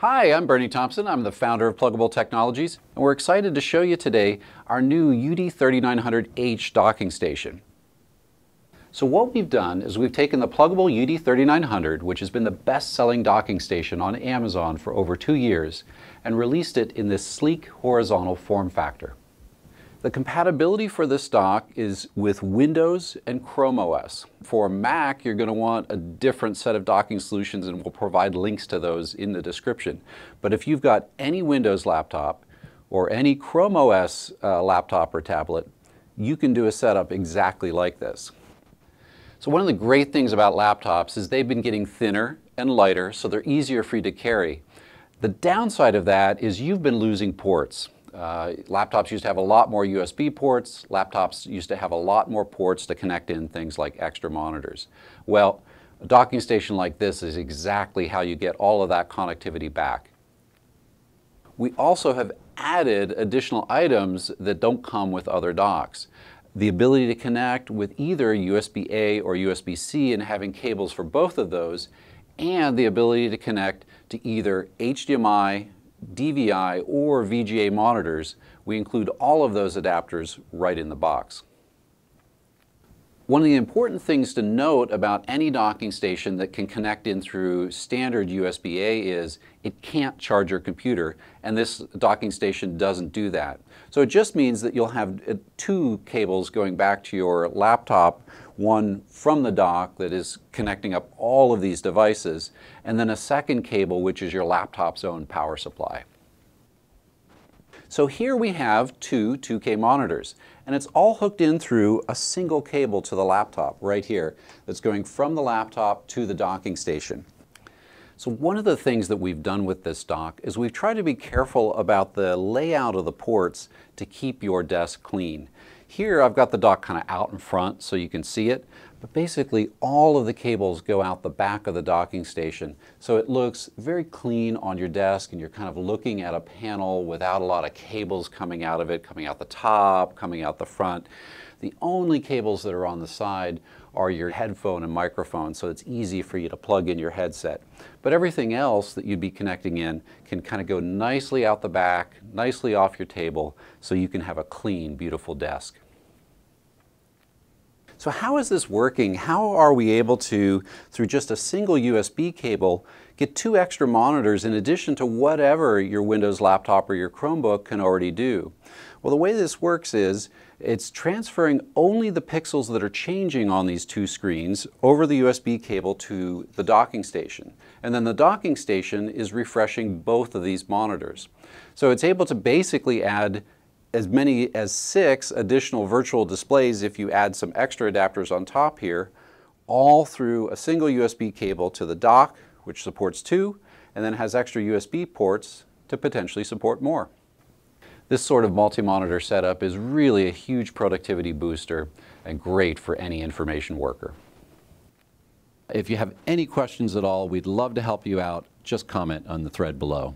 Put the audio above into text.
Hi, I'm Bernie Thompson. I'm the founder of Plugable Technologies, and we're excited to show you today our new UD3900H docking station. So what we've done is we've taken the Plugable UD3900, which has been the best-selling docking station on Amazon for over two years, and released it in this sleek horizontal form factor. The compatibility for this dock is with Windows and Chrome OS. For Mac, you're going to want a different set of docking solutions and we'll provide links to those in the description. But if you've got any Windows laptop or any Chrome OS uh, laptop or tablet, you can do a setup exactly like this. So one of the great things about laptops is they've been getting thinner and lighter, so they're easier for you to carry. The downside of that is you've been losing ports. Uh, laptops used to have a lot more USB ports. Laptops used to have a lot more ports to connect in things like extra monitors. Well, a docking station like this is exactly how you get all of that connectivity back. We also have added additional items that don't come with other docks. The ability to connect with either USB-A or USB-C and having cables for both of those, and the ability to connect to either HDMI, DVI or VGA monitors, we include all of those adapters right in the box. One of the important things to note about any docking station that can connect in through standard USB-A is it can't charge your computer, and this docking station doesn't do that. So it just means that you'll have uh, two cables going back to your laptop, one from the dock that is connecting up all of these devices, and then a second cable which is your laptop's own power supply. So here we have two 2K monitors, and it's all hooked in through a single cable to the laptop right here that's going from the laptop to the docking station. So one of the things that we've done with this dock is we've tried to be careful about the layout of the ports to keep your desk clean. Here I've got the dock kind of out in front so you can see it, but basically all of the cables go out the back of the docking station. So it looks very clean on your desk and you're kind of looking at a panel without a lot of cables coming out of it, coming out the top, coming out the front. The only cables that are on the side are your headphone and microphone, so it's easy for you to plug in your headset. But everything else that you'd be connecting in can kind of go nicely out the back, nicely off your table, so you can have a clean, beautiful desk. So how is this working? How are we able to, through just a single USB cable, get two extra monitors in addition to whatever your Windows laptop or your Chromebook can already do? Well, the way this works is it's transferring only the pixels that are changing on these two screens over the USB cable to the docking station. And then the docking station is refreshing both of these monitors. So it's able to basically add as many as six additional virtual displays if you add some extra adapters on top here, all through a single USB cable to the dock, which supports two, and then has extra USB ports to potentially support more. This sort of multi-monitor setup is really a huge productivity booster and great for any information worker. If you have any questions at all, we'd love to help you out. Just comment on the thread below.